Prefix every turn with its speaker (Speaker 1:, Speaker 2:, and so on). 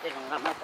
Speaker 1: ってるのがまだ。